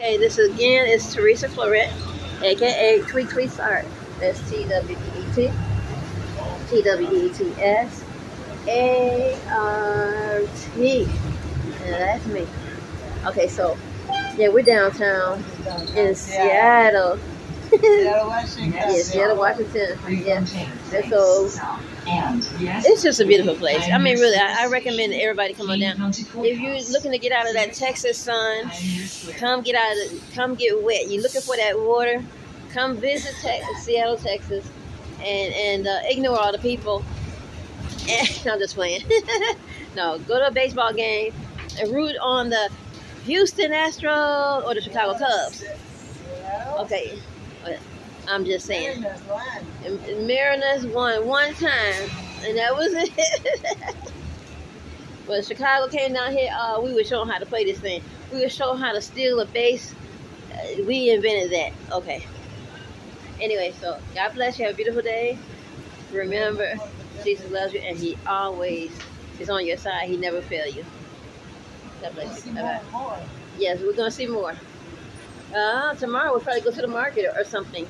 Okay, this again is Teresa Florette, aka Tweet Tweet Art. That's T W E E T T W E T S A R T. That's me. Okay, so yeah, we're downtown in Seattle. Seattle, Washington. Yeah, Seattle, Washington. Yeah. And so it's just a beautiful place. I mean, really, I, I recommend everybody come on down. If you're looking to get out of that Texas sun, come get out of, come get wet. You're looking for that water. Come visit Texas, Seattle, Texas, and and uh, ignore all the people. And, I'm just playing. no, go to a baseball game and root on the Houston Astros or the Chicago Cubs. Okay, I'm just saying. And Mariners won one time, and that was it. when Chicago came down here, uh, we were show them how to play this thing. We were show them how to steal a base. Uh, we invented that. Okay. Anyway, so God bless you. Have a beautiful day. Remember, Jesus loves you, and He always is on your side. He never fails you. God bless you. Bye bye. Yes, we're gonna see more. Uh, tomorrow we'll probably go to the market or, or something.